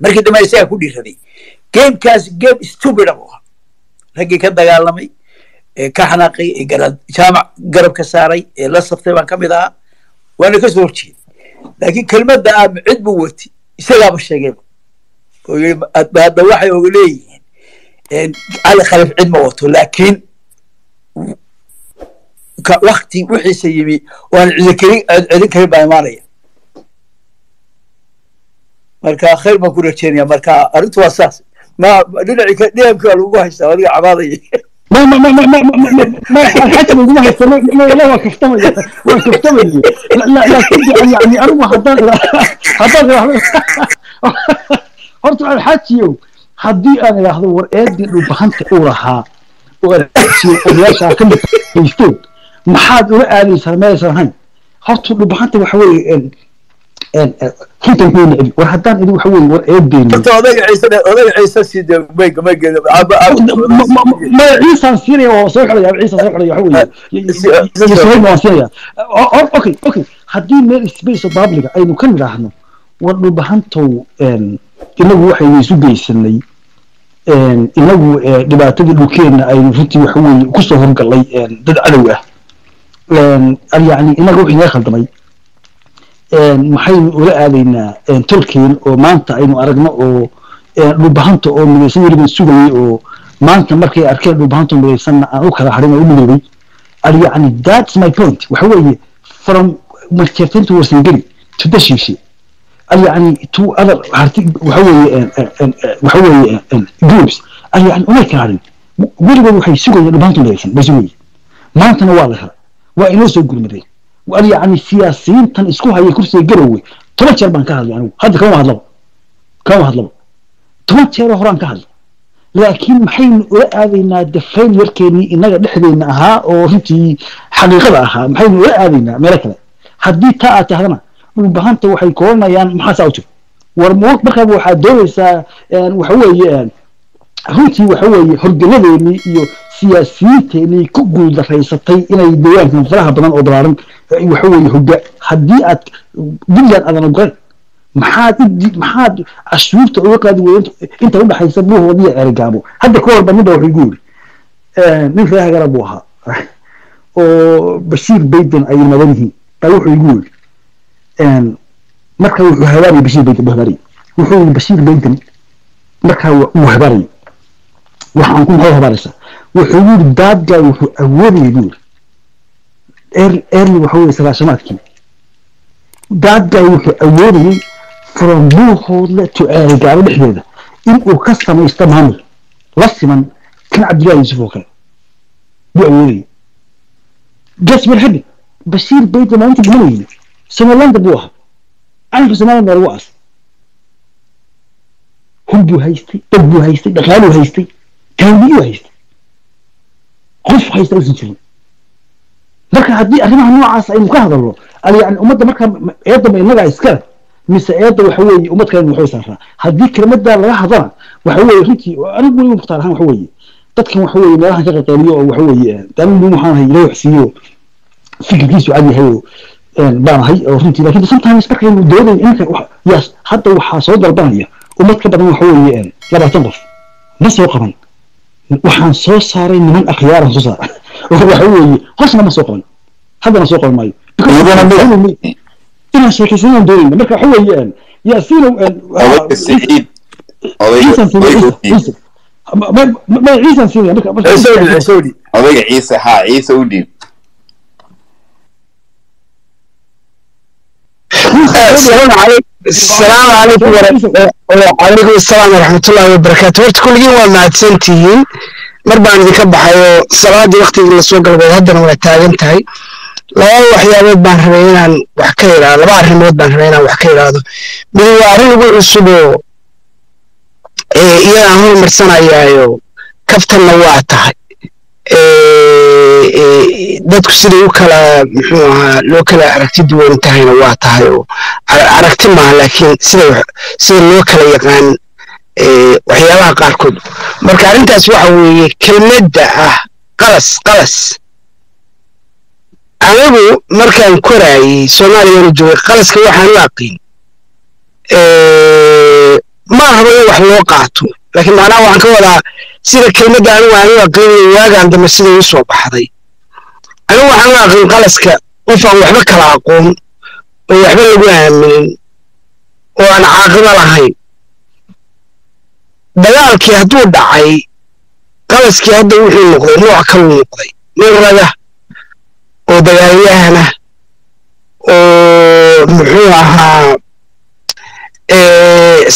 markii dambe isagaa ku dhiiraday. Gamekaas game stupid buu ahaa raggii ka dagaalamay ee ka xanaaqay ee jaamac garab ka saaray ee la saftay baan ka mid ahaa waana ka soo horjeeday laakiin kelmadda ah cid buu wati isagaaba sheegayba oo yiri hadda waxay oga leeyihiin cali khalif cid ma wato laakiin wakti wixiisa yimi waan cidin karin baa imaanaya marka khayr baan ku rajeynaya marka arrintu waa saas ma dhinaci dheemka waa lagu haystaa adiga cabaadaya ما ما ما ما ما ما ما حتى من جماعة لا لا وكفتمي وكفتمي لا لا لكن يعني أروى حضر حضر horta waxaan waxaa jiyo haddii aan idhaahdo war eedii dhulbahanta u lahaa oo meeshaa ka mifaystood maxaad ula aadaysaa meeshaan hayn horta dhulbahanta waxa weeye intankuu nicbi war haddaan idi waxa weeye war eedayno odaga ciise odaga haddii meel space oo aynu ka nidhaahno war dhubahantow inagu waxaynu isu geysanay. Inagu e, dhibaatadii dhulkeenna aynu runtii waxa weeye ku soo horgalay dad cadow ah. Yani inaga wax inaga khaldamay maxaynu ula aadaynaa tolkien oo maanta aynu aragno oo dhulbahanta oo midaysan weliban sugayay oo maanta markay arkeen dhulbahanta midaysanna aan u kala harin oo u midoobay. Yani that's my point. Waxa weeye from markeertaynta warsangeli to dashiishi yani to other waxa weeye waxa weeye groups yani umay kala harin. Weligood waxay sugayeen dhulbahanta midaysan bay sugayeen. Maantana waa la hela waa inoo soo gurmadeen وقال يعني السياسيين كان إسكو هاي كرسي جروي تما شر بان كهذا يعني. هذا كم هذا كم هذا تما شر هران كهذا. لكن محين هذه نادفين يركني إن نحذينا ها أو فيتي حقيقة ها محين هذه ملكنا حدي تاءت تهنا وبهانت وحي كورنا يعني ما حسأوته ورموك بخب وحدوسا آه، يعني وحوي يعني runtii waxa weeye horgaladeennii iyo siyaasiyiinteenii ku guuldarraysatay inay deegaankan faraha badan oo balaaran waxa weeye hoga haddii aad puntland aadan ogolan maxaad maxaad cashuurta uga qaadi weyda inta u dhaxaysa buuhood iyo eregaabo hadda ka horba ninba wuxuu igu yiri nin reehagara buu ahaa oo bashiir bayden ay madan yihiin baa wuxuu igu yiri marka wuxuu habaarayay bashiir bayden buu habaarayay wuxuu yiri bashiir bayden markaa wuu habaarayay waxaan ku maxay habaaraysaa wuxuu yiri daadgaa wuxuu awoodayay buu yiri early waxa weeye sagaashamaadkii daadgaa wuxuu awoodayay from buuhoodle to eregaabo dhexdeeda inuu ka samaysto maamul la siman kan cabdullahi yuusuf oo kale buu awoodayay gas marxabi bashiir bayden maalinta dhimanayay somaliland buu ahaa calanka somaliland baa lagu aas hub buu haystay dad buu haystay dhaqaaluu haystay taawiyuu haystay qof haysta uusan jirin مركا هدي أرمه نوع عصي مكهد الله قال يعني أمد مركا أيضا ما ينرى إسكال مس أيضا وحوي أمد كان وحوي سفرة هدي كلمة ده لا حضر وحوي هنتي أنا بقول مختار هم وحوي تتكلم وحوي لا حاجة تانية وحوي تام مو محاها يروح سيو في الجيش وعادي هيو بان هاي هنتي لكن بس أنت مش بكرة دولة إنك وح يس حتى وحاسود البانية أمد كده من وحوي لا بتنقص نص وقرن وحان صوص صار من الأخيار صوص صار waxa weeye hoshna ma soo qaban haddana soo qaban maayo inaan soo tusunan doonayna marka waxa ما عيسى سوريا عيسى سوري عيسى ها عيسى ودي. السلام عليكم. السلام عليكم ورحمة الله وعليكم ورحمة الله وبركاته. ورد كل يوم ما تسنتين mar baan idinka baxayo salaadii waktigii la soo galbeed haddana waa taagan tahay. Laba waxyaabood baan rabay inaan wax ka idhaado laba arrimood baan rabay inaan wax ka idhaahdo mid waa arrin ugu cusub oo iyadaan horumarsanayaayo kaftanna waa tahay. Dadku siday u kala muxuu ahaa loo kala aragti duwan tahayna waa tahay oo aragti maaha laakiin sida sida loo kala yaqaan waxyaabaha qaarkood. Marka arrintaas waxa weeye kelmadda ah qalas qalas. Anigu markaan koraayey soomaaliyana joogay qalaska waxaan u aqiin ma rabo in wax loo qaato. Laakiin macnaha waxaan ka wadaa sida kelmadda anigu aan u aqriinayo waagaan dambe siday u soo baxday. Anigu waxaan u aqrin qalaska qof aan waxba kala aqoon oo waxba lagu aaminin oo aan caaqibo lahayn dagaalkii hadduu dhacay qalaskii hadda wuxuu noqday nooc kaluu noqday nin raga oo dagaalyahana oo muxuu ahaa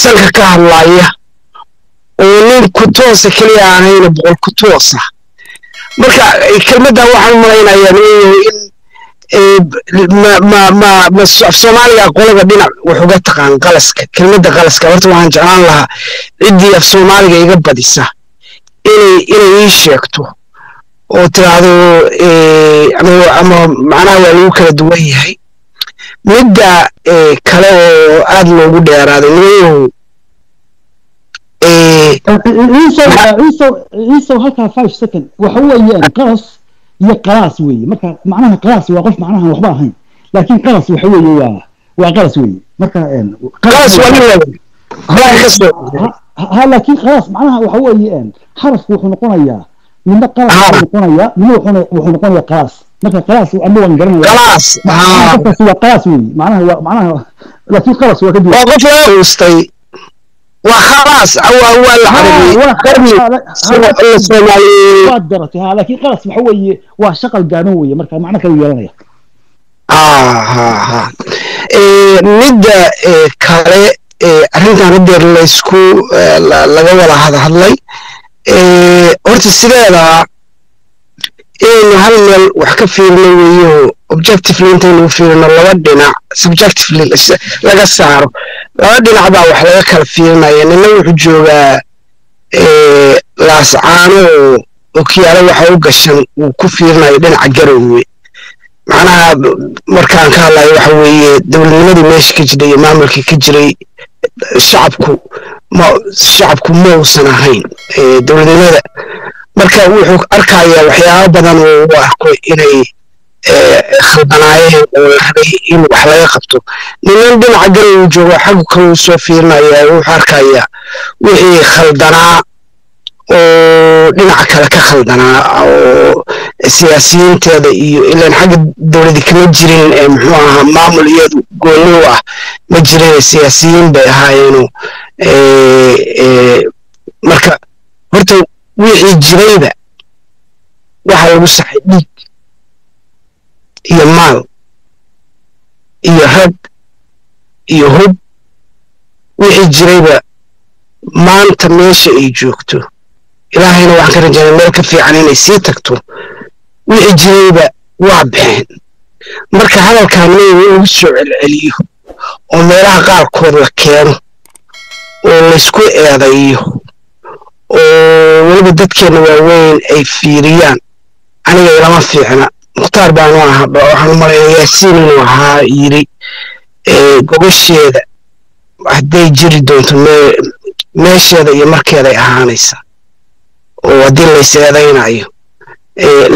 sanka ka hadlaya oo nin ku toosa keliya aanayna boqol ku toosa. Marka kelmadda waxaan malaynayaa in ma ma ma ma af soomaaliga qolaba dhinac wax uga taqaan qalaska kelmadda qalaska horta waxaan jeclaan lahaa ciddii af soomaaliga iga badisa inay ii sheegto oo tiraahdo ama macnaha waa lagu kala duwan yahay. Midda kale oo aad loogu dheeraaday nimayow ciisow halkaa five second waxa weeyaan qalas iyo qalaas weeye marka macnaha qalaas waa qof macnaha waxba ahayn laakiin qalas waxa weeye waa waa qalas weeye marka qalas waa nin ha laakiin qalaas macnaha waxa weeye xarafku wuxuu noqonayaa midna qalas wuxuu noqonayaa midna wuxuu noqonayaa qalaas marka qalaas amba waan garanaya qalaas qofkaasi waa qalaas weeye macnaha waa garatay ha laakiin qalas waxa weeye waa shaqal gaaban weeye marka macno kale yeelanaya. Ha ha midda kale arrintan hadeer laysku laga wada hadhadlay horta sideeda inaynu hal meel wax ka fiirino weeyo objectively intaynu u fiirino laba dhinac subjectively laga saaro. Laba dhinac baa wax laga kala fiirinaya nina wuxuu joogaa laascaano okiyaalo waxa u gashan uu ku fiirinayo dhinaca garowe macnaha markaan ka hadlayo waxa weeye dowladnimadii meesha ka jiray iyo maamulkii ka jiray shacabku shacabku ma uusan ahayn dowladnimada. Marka wuxuu arkayaa waxyaabo badan oo u arko inay khaldanaayeen oo rabay in wax laga qabto. Ninan dhinaca garow joogo xaggu kale uu soo fiirinaya wuxuu arkayaa wixii khaldanaa oo dhinaca kale ka khaldanaa oo siyaasiyiinteeda iyo ilaan xagga dowladi kama jirin muxuu ahaa maamul iyadu gooni ah ma jirin siyaasiyiin bay ahaayeeno marka horta wixii jirayba waxaa lagu saxay dhiig iyo maal iyo rag iyo hub wixii jirayba maanta meesha ay joogto. Ilaahayna waxaan ka rajaynay meel ka fiican inay sii tagto. Wixii jirayba waa baxeen marka hadalkan in lagu soo celceliyo oo meelaha qaarkood la keeno oo laysku eedayo oo weliba dadkeenna waaweyn ay fiiriyaan aniga ilama fiicna mukhtaar baanu ahaa waxaan u malaynaa yaasiin inuu ahaa yiri gogosheeda hadday jiri doonto meesheeda iyo markeeday ahaanaysaa oo haddii lays eedaynayo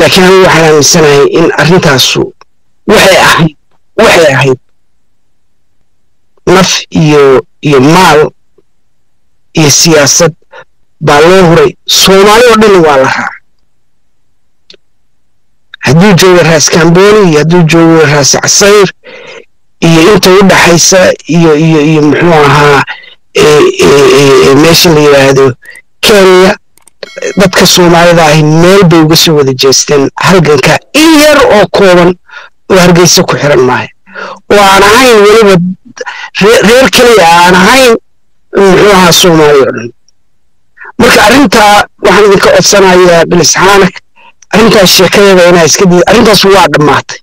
laakiin anigu waxaan aaminsanahay in arrintaasu waxay ahayd waxay ahayd naf iyo iyo maal iyo siyaasad baa loo huray. Soomaali oo dhan waa la raaca hadduu joogo raas kamboni iyo hadduu joogo raas casayr iyo inta u dhaxaysa iyo iyo iyo muxuu ahaa meesha la yidhaahdo kenya dadka soomaalida ahi meel bay uga soo wada jeesteen halganka in yar oo kooban oo hargeysa ku xiran maayo oo aan ahayn weliba reer keliya aan ahayn muxuu ahaa soomaaliya oo dhan. Marka arrintaa waxaan idinka codsanayaa bilisxaanak arrintaas sheekadeeda inaa iska diid arrintaas waa dhammaatay.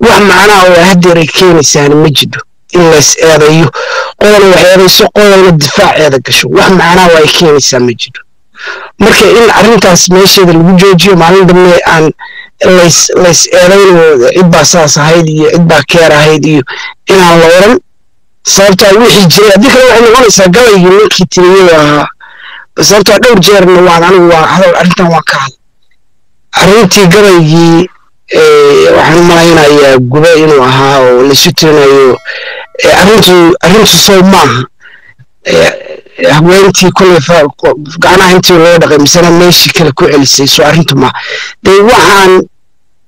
Wax macnaha oo haddeer ay keenaysaana ma jidho in lays eedayo. Qodana wax eedayso qodana difaaceeda gasho. Wax macnaha oo ay keenaysaa ma jidho. Marka in arrintaas meesheeda lagu joojiyo maalin dambe aan lays lays eedayno cid baa saas ahayd iyo cid baa keer ahayd iyo inaan la oran sababtaa wixii jiray haddii kale waxay noqonaysaa gabaygii ninkii tiriyey ahaa. Sababtaa dhowr jeerna waan anigu waa hadal arrintan waan ka hadla arrintii gabaygii waxaan malaynayaa gube inuu ahaa oo laisu tirinayo arrintu arrintu sow maaha. Haweentii koley gacnaha intii loo dhaqay misena meeshii kale ku celisay soo arrintu ma. Dee waxaan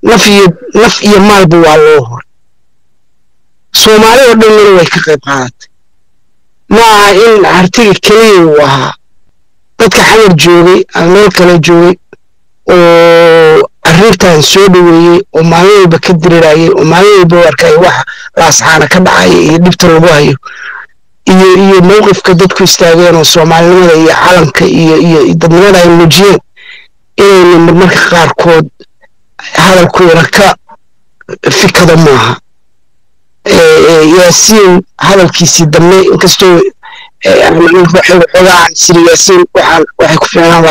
naf iyo naf iyo maalba waa loo horay. Soomaali oo dhan way ka qayb qaadatay ma aha in hartiga keliya uu ahaa. Dadka xamar joogay ama meel kale joogay oo arrintan soo dhoweeyey oo maalin walba ka dirirayay oo maalin walba u arkaya waxa laasxaana ka dhacaya iyo dhibta lagu hayo. Iyo iyo mowqifka dadku istaageen oo soomaalinimada iyo calanka iyo iyo dadnimada ay muujiyeen inayna marmarka qaarkood hadalkooda ka fikada maaha. Yaasiin hadalkiisii dambe inkastoo xoogaa siri yaasiin waxaan waxay ku fiicnaan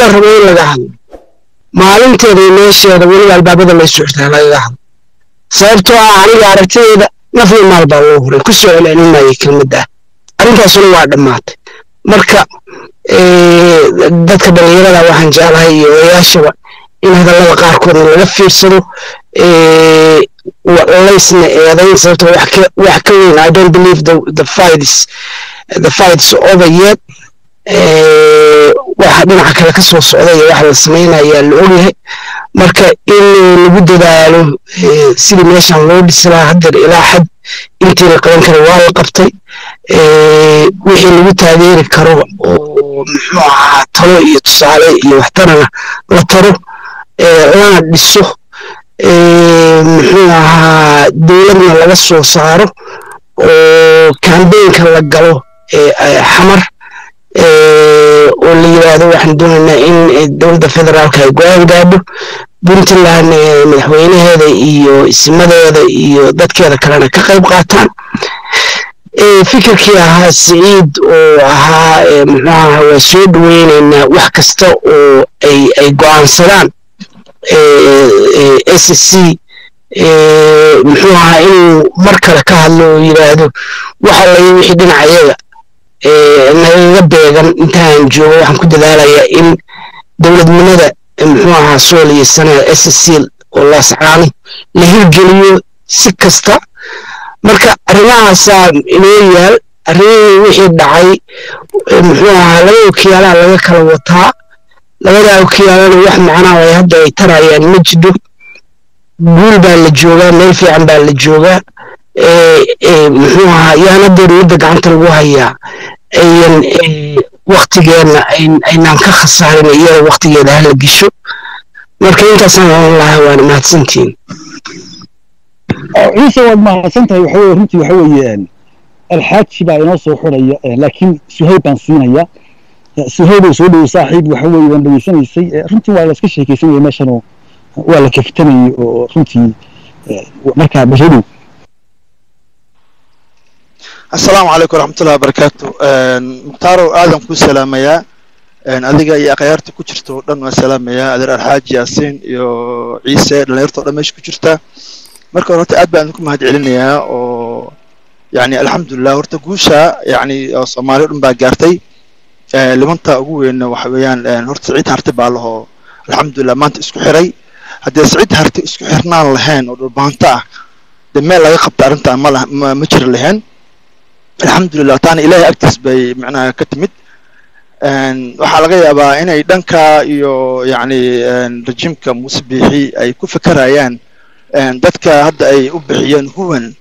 la rabo in laga hadlo maalinteeda iyo meesheeda ah naf iyo maal baa loo in hadallada qaarkoodna laga fiirsado laysna eedayn sababtoo wax ka weyn. I don't believe the the fight the fight over yet. Waxa dhinaca kale ka soo socda iyo waxa la samaynayaa la ogyahay marka in lagu dadaalo sidii meeshan loo dhisi lahaa haddeer ilaa xad intii la qaban kara waa la qabtay. Wixii lagu taageeri karo oo muxuu ahaa talo iyo tusaale iyo waxtarana la taro lana dhiso muxuu ahaa dowladna laga soo saaro oo kambeynka la galo xamar oo la yidhaahdo waxaan doonaynaa in dowladda federaalka ay go'aan gaadho. Puntland madaxweynaheeda iyo isimadeeda iyo dadkeeda kalena ka qayb qaataan. Fikirkii ahaa siciid oo ahaa muxuu ahaa waa soo dhoweynaynaa wax kasta oo ay ay go'aansadaan s c muxuu ahaa inuu mar kale ka hadlo oo yidhaahdo waxa lay wixii dhinacayaga nagaga beegan intaan joogo waxaan ku dadaalayaa in dowladnimada muxuu ahaa sool iyo sanaa s c oo laascaano la hirgeliyo si kasta. Marka arrimahaasaa inoo yaal arrimihii wixii dhacay muxuu ahaa laba okiyaalaa laga kala wataa labadaa okiyaalana wax macnaa ay hadda ay tarayaan ma jidho. Guul baa la joogaa meel fiican baa la joogaa muxuu ahaa yaan haddeer midda gacanta lagu hayaa. Ayan waktigeenna aynaan ka khasaarin iyada waktigeeda hala gesho marka intaasaan oran lahaa waana mahadsantihiin ciise waad mahadsan tahay waxa weye runtii waxa weeye alxaaji baa inoo soo xuraya laakiin suhayb baan siinaya suhaybow soo dhowo saaxiib waxa weye waan dhegeysanaysay. Runtii waa la iska sheekaysanaya meeshanoo waa la kaftamayay oo runtii markaa bashadow asalaamu calaykum waraxmatullahi wabarakaatu mukhtaaro aadan kuu salaamayaa adiga iyo akhyaarta ku jirta oo dhan waa salaamayaa adeer alxaaji yaasiin iyo ciise dhalinyarta o dhan meesha ku jirta. Marka hore horta aad baan idinku mahad celinayaa oo yani alxamdulilah horta guusha yani oo soomaali o dhan baa gaartay limanta ugu weynna waxa weeyaan horta siciid harti baa lahoo alxamdulilah maanta isku xiray. Haddii siciid harti isku xirnaan lahayn oo dhulbaanto ah dee meel laga qabta arrintan ma ma jiri lahayn alxamdulilah taana ilaahay agtiis bay macnaha ka timid. Waxaa laga yaabaa inay dhanka iyo yani rejimka muuse biixi ay ku fekerayaan dadka hadda ay u bixiyeen huwan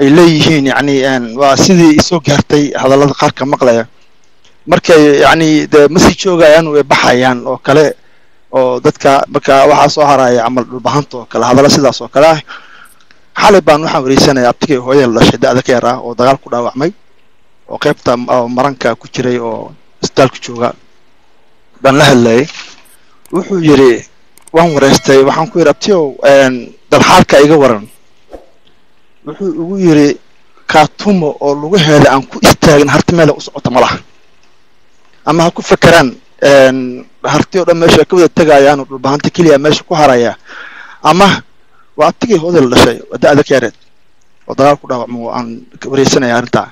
ay leeyihiin yani waa sidii isoo gaartay hadallada qaarka maqlaya markay yani de ma sii joogayaan way baxayaan oo kale oo dadka marka waxaa soo haraya camal dhulbahanta oo kale hadalla sidaas oo kale ah. Xalay baan waxaan wareysanaya abtigay hooyada dhashay da-da ka yar ah oo dagaal ku dhaawacmay oo qaybta maranka ku jiray oo isbitaalka jooga. Baan la hadlayay. Wuxuu yidhi waan wareystay waxaan ku yidhi abtiyow dalxaalka iga waran. Wuxuu igu yidhi kaatumo oo lugaheeda aan ku istaagin harti meela u socota ma laha ama ha ku fekeraan harti oo dhan meesha ka wada tegayaan oo dhulbahanta keliya meesha ku haraya. Ama waa abtigay hooday la dhashay da-da ka yareed. Oo dagaal ku dhaawacmo aan wareysanaya arrintaa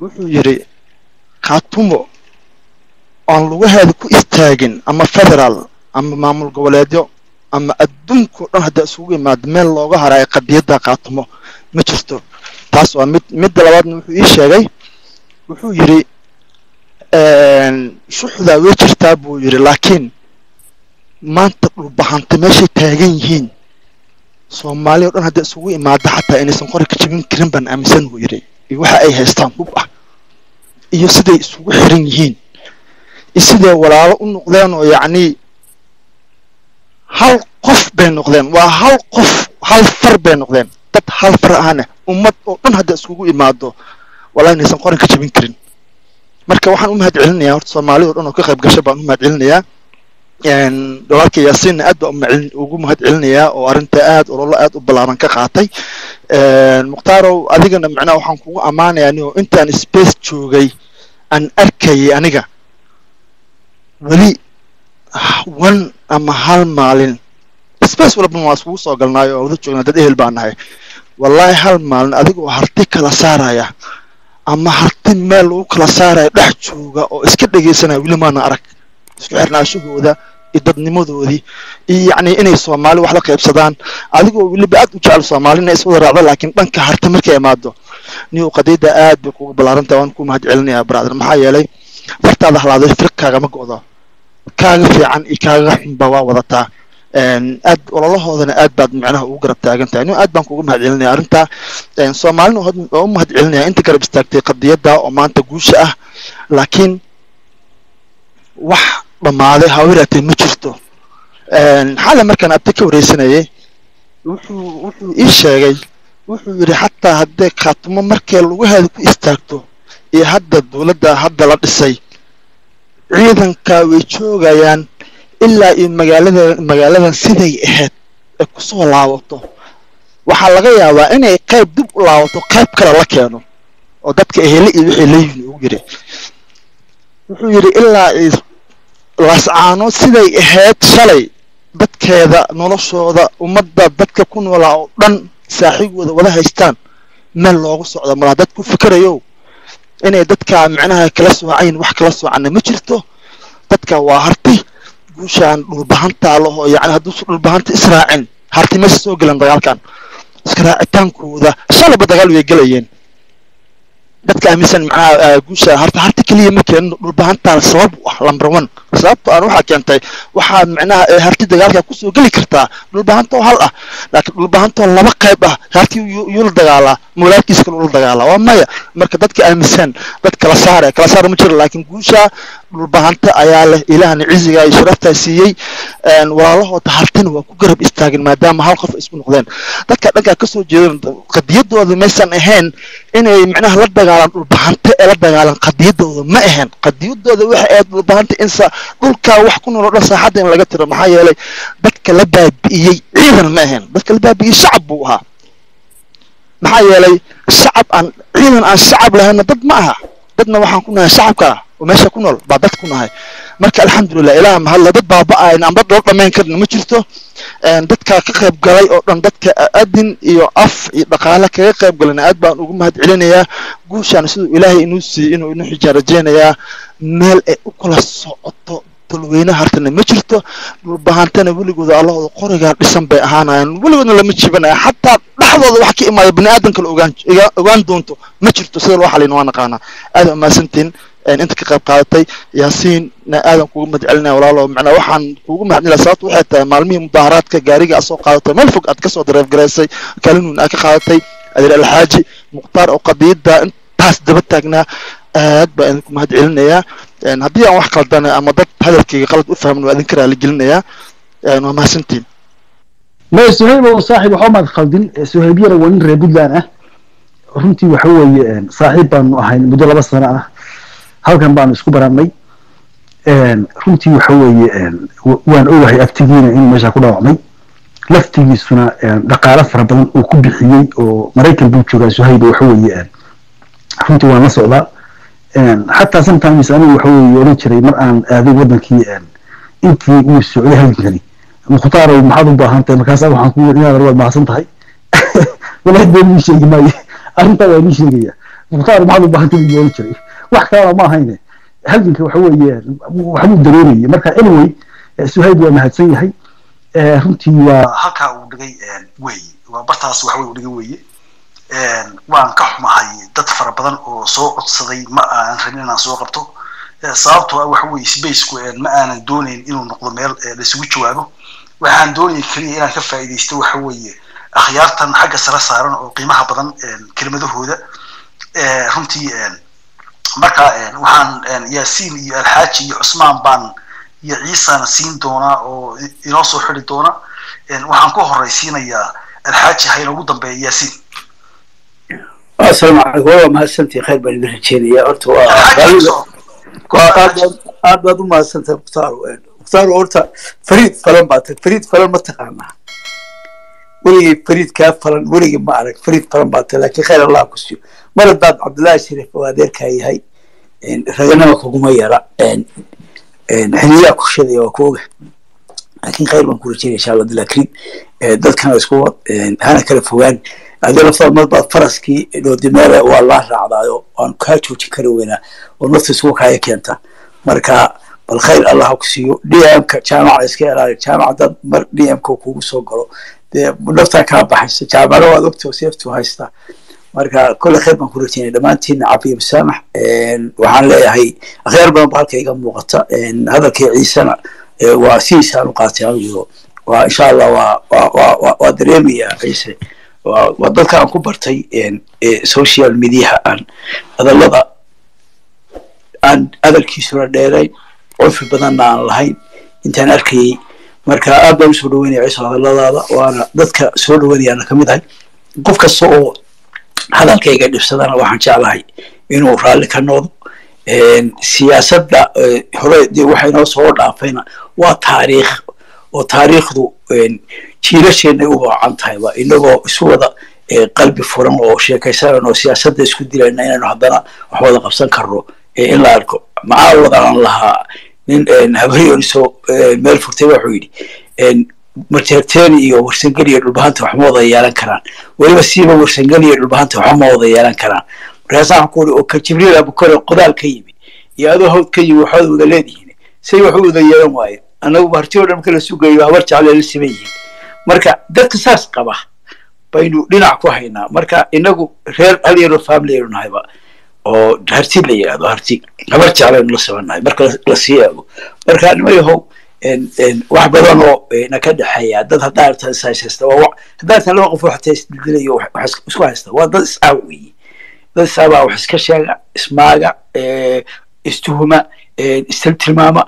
wuxuu yidhi kaatumo aan lugaheeda ku istaagin ama federaal ama maamul goboleedyo ama adduunkao dhan haddaa isugu imaado meel looga haraayo qadiyadda qaatumo ma jirto. Taas waa mid midda labaadna wuxuu ii sheegay. Wuxuu yidhi shuxdaa way jirtaa buu yidhi laakiin maanta dhulbahanta meeshay taagan yihiin. Soomaali o dhan hadda isugu imaado xataa inaysan qori ka jebin karin baan aaminsan buu yidhi. Iyo waxa ay haystaan hub ah. Iyo siday isugu xiran yihiin. Iyo siday walaalo u noqdeen oo yacnii hal qof bay noqdeen. Waa hal qof hal far bay noqdeen. Dad hal far ahane ummad oo dhan hadda iskugu imaado. Walaa inaysan qoran ka jebin karin marka waxaan u mahad horta soomaali o dhan oo ka qayb gasha baan u mahad celinayaa walaalka yaasiinna aad baan ugu mahad celinayaa oo arrinta aad ololo aad u ballaaran ka qaatay. Mukhtarow adigana macnaha waxaan kugu ammaanayaa nio intaan space joogay aan arkayay aniga. Weli one ama hal maalin. Space walban waa iskugu soo galnaayo oo wada joognaa dad ehel baan nahay. Wallaahi hal maalin adigoo harti kala saaraya ama harti meel lagu kala saaraya dhex jooga oo iska dhegaysanaya weli maana arag. Isku xirnaashahooda iyo dadnimadoodii iyo yacni inay soomaali wax la qaybsadaan. Adigoo weliba aad u jecel soomaali inay iswada raacdo laakiin dhanka harti markay imaado niyow qadiyadda aad bay kugu ballaarantaha waan ku mahad celinayaa brother. Maxaa yeelay fartaada halaaday firig kaagama go'do. Kaaga fiican iyo kaaga xunba waa wadataa aad ololahoodana aad baad macnaha ugu garab taagan tahay nin aad baan kuga mahad celinaya arrintaa soomaalina waa u mahad celinaya inta garab istaagtay qadiyadda oo maanta guusha ah. Laakiin wax dhammaaday hawiraatee ma jirto. Xale markaan abti ka wareysanayay? Wuxuu wuxuu ii sheegay wuxuu yidhi xataa haddee khaatumo markee lugaheeda ku istaagto iyo hadda dowladda hadda la dhisay ciidanka way joogayaan ilaa iyo magaalada magaaladan siday ahayd ay ku soo laabato. Waxaa laga yaabaa inay qayb dib u laabato qayb kale la keeno oo dadka ehele iyo wixii leeyihiin ugu yidhi wuxuu yidhi ilaa lascaano siday ahayd shalay dadkeeda noloshooda ummadda dadka ku noolaa oo dhan saaxiibooda wada haystaan? Meel loogu socdo malaa dad ku fikerayow inay dadka micnaha kala soocayn wax kala soocanna ma jirto? Dadka waa harti guushaan dhulbahantaa laho yani hadduusu dhulbahanta israacin harti meesha soo gelan dagaalkan iska raacitaankooda shalaba dagaal way gelayeen dadka aaminsan macnaha guusha harta harta keliya ma keenin dhulbahantaan sabab u ah number one sababto aan waxaa keentay waxaa macnaha harti dagaalka ku soo geli kartaa dhulbahantoo hal ah laakiin dhulbahantoo laba qayb ah harti yuu la dagaalaa mawlaadkiisa kale ula dagaalaa waa maya marka dadka aaminsan dad kala saare kala saar ma jiro laakiin guusha dhulbahanta ayaa leh ilaahna ciziga iyo sharaftaa siiyey walaalahooda hartina waa ku garab istaagin maadaama hal qof isku noqdeen. Dadka dhankaa ka soo jeedan qadiyadooda maysan ahayn inay macnaha la dagaalaan dhulbahante ee la dagaalan qadiyadooda ma ahayn. Qadiyadooda waxay ahayd dhulbahanta insa dhulkaa wax ku nool oo dhan saaxadda in laga tiro maxaa yeelay dadka la baabi'iyey ciidan ma ahayn dadka la baabi'iyey shacab buu ahaa. Maxaa yeelay shacab aan ciidan aan shacab lahaynna dad ma aha. Dadna waxaan ku nahay shacabka oo meesha ku nool baa dad ku nahay marka alxamdulilah ilaah mahadle dad baaba'ayn aan dad loo dhammayn karna ma jirto. Dadka ka qayb galay oo dhan dadka adin iyo af iyo dhaqaale kaga qayb galayna aad baan ugu mahad celinayaa. Guushaan siduu ilaahay inuu siiyey inuu inuu xijaa rajaynayaa meel ay u kala socoto dalweyne hartana ma jirto. Dhulbahantana weligooda allahooda qorigaa dhisan bay ahaanayaan. Weligoodna lama jibanaya xataa dhexdooda wax ka imaada bani aadam kale ogaan doonto ma jirto. Sida loo xalin waa naqaanaa aad umahadsantiin inta ka qayb qaadatay yaasiin na aadan kugu madcelina walaalo. Macnaa waxaan kugu mahadnila sababta waxay tahay maalmihii mudaaharaadka gaariga aad soo qaadatay meel fog aad ka soo soo dareefgaraysay kalinuun aad ka qaadatay adeer alxaaji mukhtaar oo qadiyadda intaas daba taagnaa aad baa idinku mahad celinayaa haddii aan wax qaldan ama dad hadalkayga qalad u fahmin waa idinka raali gelinayaa. Waa mahadsantiin may suhayb oo saaxiib waxba maad khaldin suhayb waa nin reer puntland ah. Runtii waxa weeye saaxiib baanu ahayn muddo laba sano ah halkan baanu isku barannay. Runtii waxa weeye waan ogahay aftigiina inuu meesha ku dhaawacmay. Laftigiisuna dhaqaale fara badan uu ku bixiyey oo maraykan buu joogaa suhayba waxa weeye runtii waan la socdaa xataa sometimes anigu waxa weeye odhan jiray mar aan aaday wadankii intii uu socday halgankani mukhtaaro maxaad u baahan tahay waxaan ku inaad waad mahadsan tahay. Walahi been ii sheegi maayo. Arrintaa waa ii sheegaya. Mukhtaaro maxaad u baahan buu odhan jiray wax kalena ma ahayne halganka waxa weeye waxbuu dareerayay marka anyway suhayb waa mahadsan yahay. Runtii waa halkaa uu dhigay weeye waa bartaas wax wey uu dhigay weeye. Waan ka xumahay dad fara badan oo soo codsaday ma aanan rabin inaan soo qabto. Sababtoo ah waxa weeye spaceku ma aanan doonayn inuu noqdo meel laisugu jawaabo waxaan doonaya keliya inaan ka faa'iidaysto waxa weeye akhyaartan xagga sare saaran oo qiimaha badan kelimadahooda. Runtii marka waxaan yaasiin iyo alxaaji iyo cusmaan baan iyo ciisana siin doonaa oo inoo soo xidi doona. Waxaan ku horeysiinayaa alxaaji ha inoogu dambeeya yaasiin. Asalaamu calaykum waa mahadsantii khayr baan idin rajeynaya. Horta aad baad u mahadsantahay mukhtaar mukhtaar horta fariid falan baa tag fariid falan ma taqaanaa weligay fariid kaa falan weligay ma arag fariid falan baa tag laakiin khayr allah ku siiyo. Mar haddaad cabdullaahi shariif oo adeerkaa yahay raganima kuguma yara xiliyaa ku shadaya waa ku oga. Laakiin khayr baan ku rajeynaya insha allah laakiin dadkana isku hana kala fogaan. Adee laftaa mar faraskii dhoodimeele waa laa raacdaayo aan kaa joojin kari weynaa oo nafta isugu kaaya keenta. Marka bal khayr allah ku siiyo d m-ka jaamaca iska ilaali jaamaca dad mar d m-ka kugu soo galo dee naftaa kaa baxaysa jaamacada waad ogta seeftu haystaa marka kole khayr baan ku rajeynaya dhammaantiina cafiya musaamax waxaan leeyahay akhyaar badan ba halka iga muuqata. Hadalkii ciisena waa sidiisaan u qaatay anigu waa insha allah waa waa waa dareemaya ciise. Waa dadka aan ku bartay social mediaha aan hadallada aan hadalkiisuna dheerayn cunfi badanna aan lahayn. Intaan arkayay marka aad baan u soo dhaweynaya ciise hadalladaada waana dadka soo dhaweynayaana ka mid ahay. Qof kasta oo hadalkayga dhibsadana waxaan jeclahay inuu raalli ka noqdo. Siyaasadda hore dee waxa inoo soo dhaafayna. Waa taariikh oo taariikhdu jiilasheenay u waacan tahay waa inagoo isu wada qalbi furan oo sheekaysanan oo siyaasadda isku dilayna inaynu haddana wax wada qabsan karno in la arko. Maxaa wadaan lahaa nin habriyonisoo meel furtay wuxuu yidhi marteerteen iyo warsangel iyo dhulbahanta wax ma wada yeelan karaan. Weliba siiba warsangel iyo dhulbahanta wax ma wada yeelan karaan markaasaan ku uri oo ka abukore qodaal ka yimi iyo adoo hawd ka yimi waxaad wada leedihiin. Say wax u wada yeelan waaye annagu marti o dhan marka sugayo habar jeclee la siman yihiin. Marka dadka saas qaba baynu dhinac ku haynaa. Marka inagu reer hal yaroo family aynu nahayba oo harti la yidhahdo harti habar jeclaynu la simannahay marka la sii eego. Marka nima wax badan oo na ka dhexeeya dad haddaa artaan is haysta waa haddaa artaan laba qof waxta isdildilayo isku haysta waa dad weeye dad is-aabaa wax iska sheega ismaaga istuhuma istiltilmaama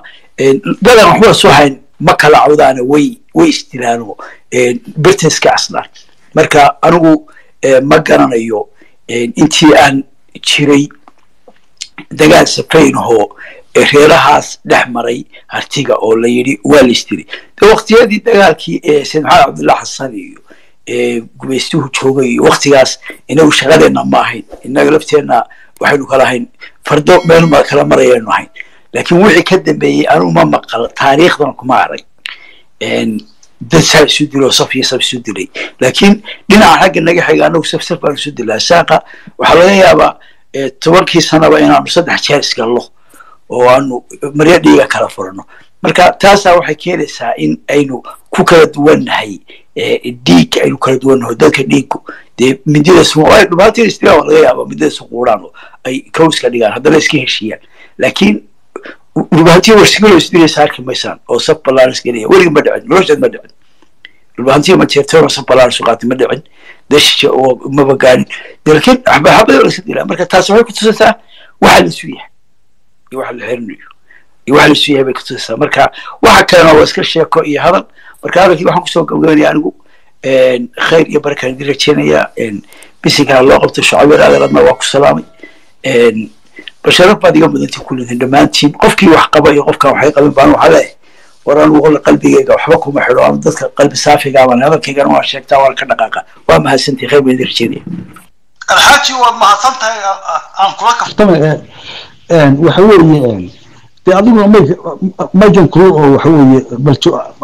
dadan waxba soo hayn ma kala cawdaana way way isdilaano birta iska asnaan marka anigu ma garanayo intii aan jiray. Dagaal safaynahoo reerahaas dhex maray hartiga oo la yidhi waa la isdilay de waktiyadii dagaalkii sayid maxamed cabdullah xasan iyo gumaystuhu joogay iyo waktigaas inagu shaqadeenna ma ahayn. Inaga lafteenna waxaynu kala ahayn fardo meel ma kala marayaynu ahayn. Laakiin wixii ka dambeeyey anigu ma maqal taariikhdana kuma arag dad saa isu dilo saf iyo saf isu dilay. Laakiin dhinaca xagga naga xiga anagu saf saf baanu isu dilaa. Saaqa waxaa laga yaabaa tobankii sanaba inaanu saddex jeer isgallo oo aanu maryo dhiiga kala furano marka taasaa waxay keenaysaa in aynu ku kala duwannahay dhiig aynu kala duwannaho dadka dhiigu dee midida dhubaatii isdilaa waa laga yaaba midida suquuraan oo ay kowska dhigaan haddana iska heshiiyaan. Laakiin dhulbahantiya warsigalo isdilaysa arki maysaan oo saf balaaris gelaya weliga ma dhicin nolosheed ma dhicin dhulbahantiya mateertoona saf balaaris qaatay ma dhicin dashisha oo maba gaarin laakiin xabada la iska dilaa marka taas waxay kutusaysaa waxa la isu yahay iyo waxa la xirinayo iyo waxa la isu yahay bay kutusaysaa marka waxa kalena waa iska sheeko iyo hadal marka hadalkii waxaan ku soo gabagabanaya anigu khayr iyo barakaan idin rajeynayaa bisinkaa loo qabto shacabir adeeradna waa ku salaamay basharaf baad iga mudantii kullidiin dhammaantiin qofkii wax qaba iyo qofkaan waxay qabin baan waxaa leeyahay war anugu qolle qalbigeyga waxba kuma xidho ama dadka qalbi saafiga baan hadalkaygana waa sheegtaa waan ka dhaqaaqa waa mahadsantii khayr baan idin rajeynaya alxaaji waad mahadsan tahay aan kula kaftama waxa weeye de adiguna may maygan kulu oo waxa weeye bal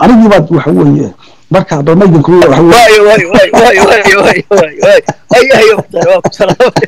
anigii baad waxa weeye marka bal maygan kulu waxa weeye waay waay waay waay waay waay waay waay ayahay mukhtaar waa ku salaamay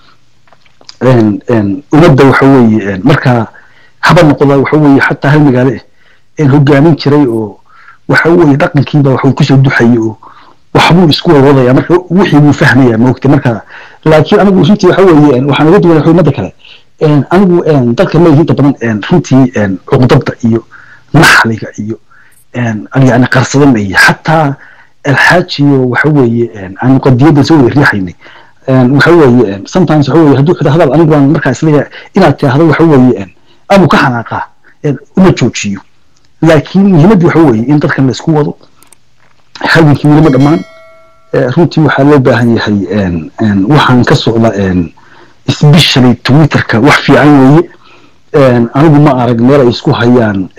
ummadda waxa weeye marka haba noqda waxa weeye xataa hal magaalo ah hogaamin jiray oo waxa weeye dhaqankiiba waxuu ku soo duxayay oo waxbuu isku wadaya marka wixii buu fahmaya maogta marka laakiin anigu runtii waxa weeye waxaan uga duwanay ummadda kale anigu dadka leeyihiin inta badan runtii cuqdada iyo naxliga iyo yani qarsadan iyo xataa alxaajiyo waxa weeye aanu qadiyadda soo wada riixaynay waxa weeye sometimes waxa weeye hadduu xida hadal anigu aan markaa is leeyahay inaad tidhaahdo waxa weeye ka xanaaqaa uma joojiyo. Laakiin muhiimaddu waxa in dadkan la wado halgankii welima dhammaan. Runtii waxaa loo baahan yahay waxaan ka socda especially twitterka wax fiican weeye. Anigu ma arag meel ay isku hayaan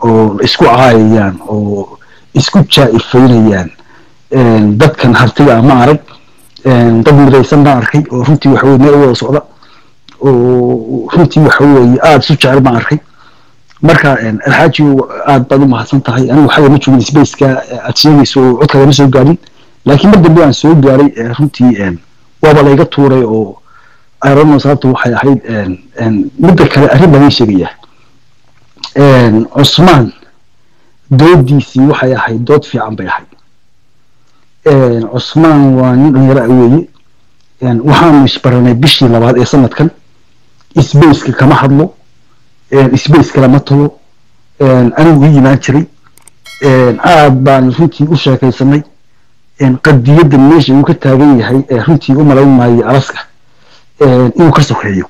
oo isku caayayaan oo isku jaa-ifaynayaan dadkan hartiga ah ma arag dad midaysan baan arkay oo runtii waxa weye meel wada socda oo runtii waxa weeye aada isu jecel baan arkay marka alxaaji aad baad u mahadsan tahay anigu xagga ma joogin spaceka aad sheegayso oo codkaaga ma soo gaarin laakiin mar dambe aan soo gaaray runtii waaba layga tuuray oo irono sababta waxay ahayd midda kale arrin baan sheegaya cusmaan doodiisii waxay ahayd dood fiican bay ahayd cusmaan waa nin dhalinyaro ah weeye waxaanu isbaranay bishii labaad ee sanadkan. Spaceka kama hadlo. Space kale ma tago anigu u yimaan jiray. Aad baan runtii u sheekaysanay. Qadiyadda meesha uu ka taagan yahay runtii u malayn maayo alaska. Inuu ka sokeeyo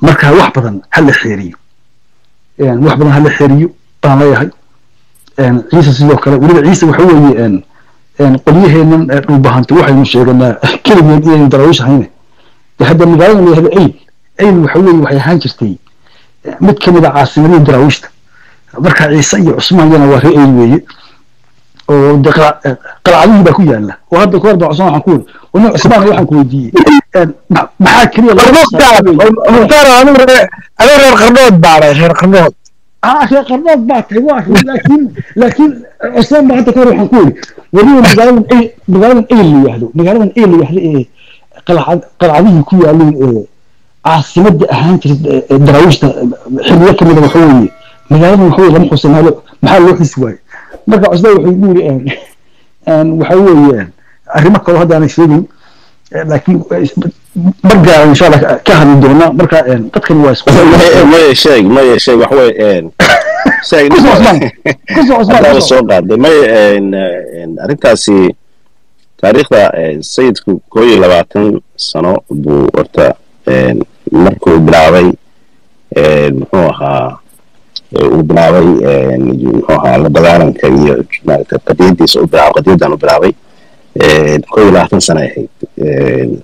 marka wax badan ha la xeeriyo. Wax badan ha la xeeriyo baan leeyahay. Ciise sidoo kale weliba ciise waxa weeye qolyaheennan dhulbahantay waxaynu sheeganaa keligeen inaynu daraawiish ahayne hadda magaalada la yahdo ayl ayl waxa weeye waxay ahaan jirtay mid ka mid a caasimadihii daraawiishta marka ciise iyo cusmaan yana waa ree ayl weeye oo de qalcadihii baa ku yaala oo hadda kahor baa cusmaan waxaan ku weri wana cusmaan waxaan ku weydiiyey maxaa keliya mukhtaar anigu reer qarnood baanay reer qarnood ah reer qarnood baa tahay waa run laakiin laakiin cusmaan baa hadda kahor waxaan ku weri weliba magaaladan ay magaaladan ayl la yahdo magaaladan ayl la yahdo ee qalcadihii ku yaaleen ee caasimadda ahaan jirta daraawiishta xiliyo ka mid a waxa weeye magaaladan waxa weye lama xusa maxaa loo xusi waaye marka cusmaan wuxuu igu yiri waxa weeye arrimo kaloo hadda aanay sheegayn laakiin margaa insha allah ka hadli doonaa marka dadkani waa isku maya sheeg maya sheeg wax wey soo qaaday maya arrintaasi taariikhda sayidku koo iyo labaatan sano buu horta markuu bilaabay muxuu ahaa uu bilaabay muxuu ahaa la dagaalanka iyo maarata qadiyadiisa u bilaabay qadiyadan u bilaabay koo iyo labaatan sano ahayd.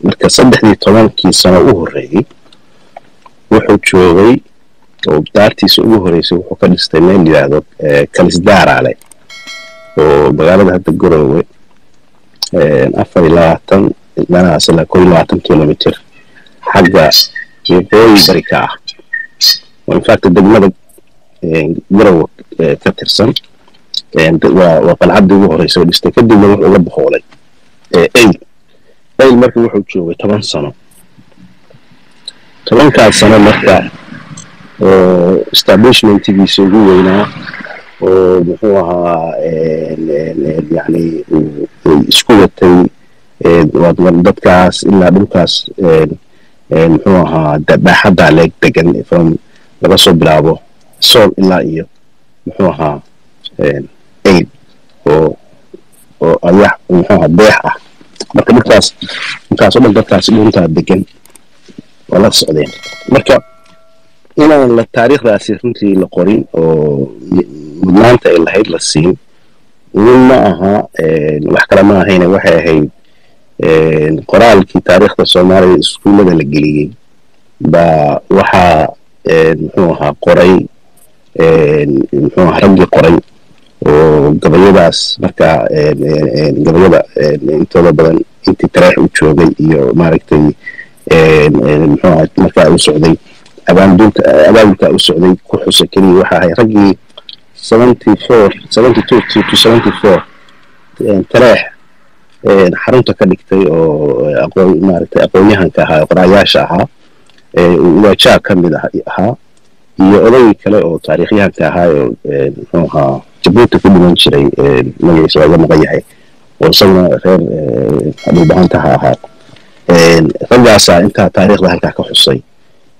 Marka saddexdii tobankii sano u horreeyey wuxuu joogay oo daartiisa ugu horreysay wuxuu ka dhistay meel yidhaahdo kalisdaaraale oo magaalada hadda garoowe afar iyo labaatan meelahaas ilaa koo iyo labaatan kilomitr xagga waqooyi bari ka ah oo infact degmada garowe ka tirsan waa qalcaddii ugu horreysay oo dhistay kadibna wuxuu la boqoolay ayl ayl marka wuxuu joogay toban sano. Tobankaas sano marka establishmentigiisa ugu weynaa oo muxuu ahaa yani isku watay dadkaas ilaa dhulkaas muxuu ahaa dhaaxaddaa leeg degan from laga soo bilaabo sool ilaa iyo muxuu ahaa ayl oo oo ayax muxuu ahaa beex ah. Marka dhulkaas dhulkaas oo dhan dadkaasi dhuntaa degan waa la socdeen. Marka inaan la taariikhdaasi runtii la qorin oo mudnaanta ay lahayd la siin win ma aha wax kale ma ahayne waxay ahayd qoraalkii taariikhda soomaaliya iskuullada la geliyey baa waxaa muxuu ahaa qoray muxuu ahaa raggii qoray oo gabayadaas marka gabayada intooda badan intii tareex u joogay iyo maaragtay muxuu ahay markaa u socday abaabulka u socday ku xusa keliya waxa ahay raggii tareex xarunta ka dhigtay oo maaragtay aqoon-yahanka ahaa qoraayaasha ahaa waajaa ka mid ahaa iyo odagii kale oo taariikhyahanka ahaa oo muxuu ahaa jabuuti ku dhiman jiray magaciisa waa uga maqan yahay oo isaguna reer dhulbahantaha ahaa raggaasaa intaa taariikhda halkaa ka xusay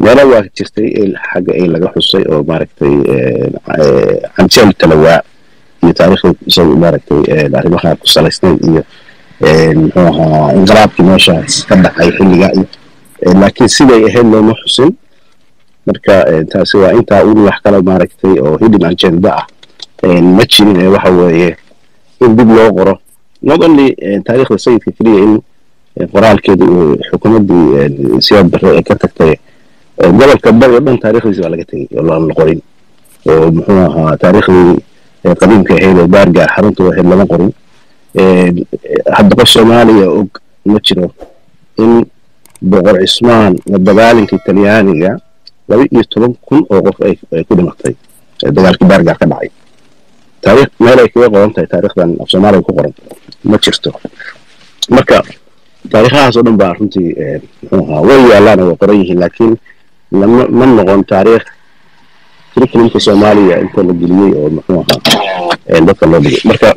meelo waa jirtay xagga ay laga xusay oo maaragtay canjeel talawaa iyo taariikhda isagu maaragtay arrimaha ku salaysnayd iyo muxuu ahaa inqalaabkii meeshaas ka dhacay xilliga laakiin siday ahayd looma xusin. Marka taasi waa intaa un wax kale maaragtay oo hidden agenda ah ma jirin ee waxa weeye in dib loo qoro. Not only taariikhda sayidka keliya in qoraalkeeda uu xukuumaddii siyaad barre ee ka tagtay gobolka bari oo dhan taariikhdiisi baa laga tegey oo laan la qorin oo muxuu ahaa taariikhdii qadiimka ahayd oo baargaar xarunta ahayd lama qorin hadda qof soomaaliya og ma jiro in boqor cismaan dagaalinkii talyaaniga laba iyo toban kun oo qof ay ku dhimatay dagaalkii baargaar ka dhacay taariikh meel ay kaga qoran tahay taariikhdan af soomaaliga ku qoran ma jirto marka taariikhahaas oo dhan baa runtii muxuu ahaa way yaallaana way qoran yihiin laakiin ma noqon taariikh. Curriculumka soomaaliya inta la geliyey oo muxuu ahaa dadka loo dhigay. Marka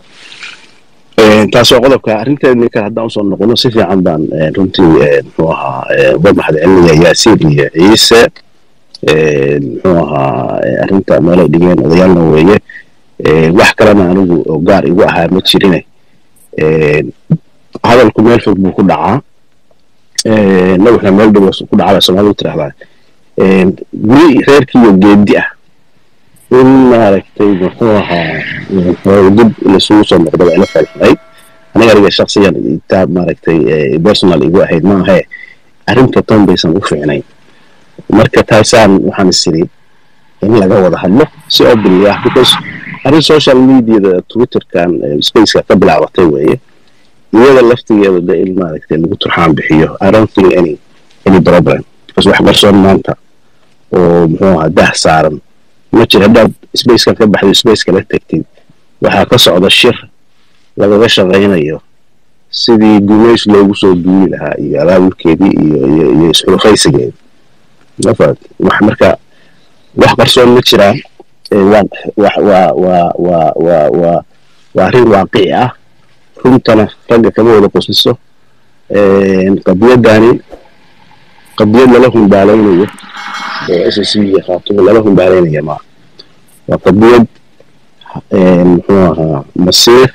taas qodobka arrinteedni kale haddaan u soo noqono si fiican baan runtii muxuu ahaa uga mahadcelinaya yaasiin iyo ciise. Muxuu ahaa arrinta meelay dhigeen odayaalna weeye. Wax kalena anigu gaar igu ahaa ma jirine hadalku meel fog buu ku dhacaa. Nabuxna meel dhow ku dhacaa soomaalidu tirahdaa guri reerkiiyo geedi ah. In maaragtay muxuu ahaa dib lasugu soo noqdo waa ila falxunayd aniga aniga shaksiyan intaa maaragtay personal igu ahayd ma ahe. Arrinta tan baysan u fiicnayn. Marka taasaan waxaan isiri in laga wada hadlo si openly ah because arrin social mediada twitterkan spaceka ka bilaabatay weeye iyada laftigeeda de in maaragtay lagu turxaan bixiyo. I don't think any any problem. Because wax qarsoon maanta oo muxuu ahaa daah saaran. Ma jir haddaad spacekan ka baxdo space kala tagtid waxaa ka socda shir lagaga shaqaynayo. Sidii gumays loogu soo duuli lahaa iyo abaabulkeedii iyo isxulufaysigeeda mafad wax marka wax qarsoon ma jiraan. Waa arrin waaqici ah. Runtana ragga kama wada qusiso. Qadiyadani qadiyad lala hunbaalaynayo s s iyo khaatumo humbaalaynaya maaha waa qadiyad muxuu ahaa masiir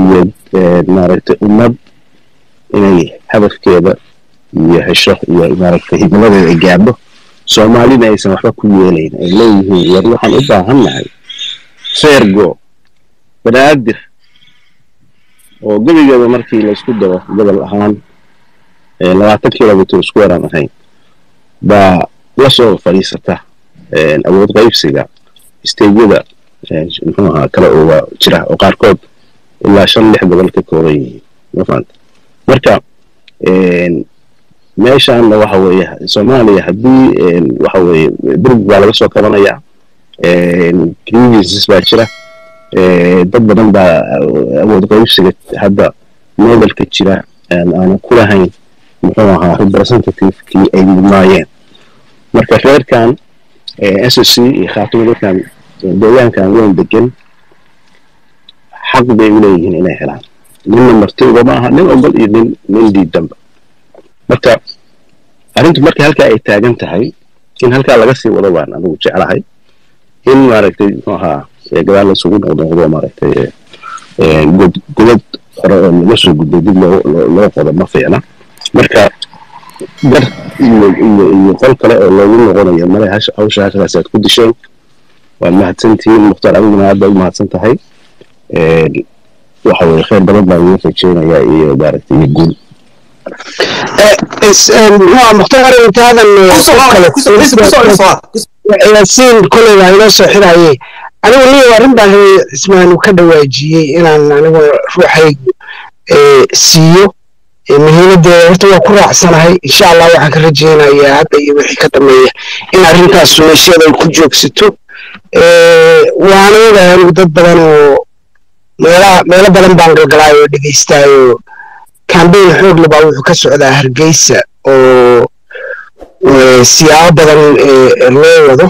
iyo maaragtay ummad inay hadafkeeda iyo hesho iyo maaragtay hidnimadeeda ay gaadho. Soomaalina aysan waxba ku yeelayn ay leeyihiin war waxaan u baahannahay feergo banaadir oo gebigeeda markii laysku daro gobol ahaan labaatan kilomitr isku waraan ahayn baa la fadhiisata awood qaybsiga stejyada muxuu ahaa kale waa jira oo qaarkood ilaa shan lix gobol ka kooban yihiin mafahanta marka meeshaanna waxa weeye soomaaliya haddii waxa weeye burg baa laga soo kabanayaa grievances baa jira dad badan baa awood qaybsiga hadda modelka jira aanan ku lahayn muxuu ahaa representativekii ay mudnaayeen marka reerkan s s c iyo khaatimo dadkan deegaankan weyn degan xaq bay u leeyihiin inay helaan. Ninna marti ugama aha nin ogol iyo nin nin diidanba marka arrintu marka halkaa ay taagan tahay in halkaa laga sii wado waan anigu jeclahay. In maaragtay muxuu ahaa gadaal laysugu noqnoqdo maaragtay godad hore oo laga soo gudbay dib loo qodo ma fiicna. Marka dar iyo qol kale oo loogu noqonayo male hawsha hashadaas aad ku disheen waad mahadsantihiin mukhtaar adiguna aad baa u mahadsan tahay. Waxa weye khayr badan baan idiin rajeynayaa iyo maaragtay iyo guul. Mukhtaar intaadan yaasiin koley baa inoo soo xiraye anigu liyo arrin baan ismaanu ka dhawaajiyey inaan anigu ruuxaygu siiyo muhiimadeeda horta waa ku raacsanahay. Insha allah waxaan ka rajaynayaa hadda iyo wixii ka dambeeya in arrintaasu meesheeda ay ku joogsato. Waana ogahay anigu dad badan oo meelaha meelo badan baan galgalaay oo dhegaystaayo cambayn xoogle baa wuxuu ka socdaa hargeysa oo siyaabo badan loo wado.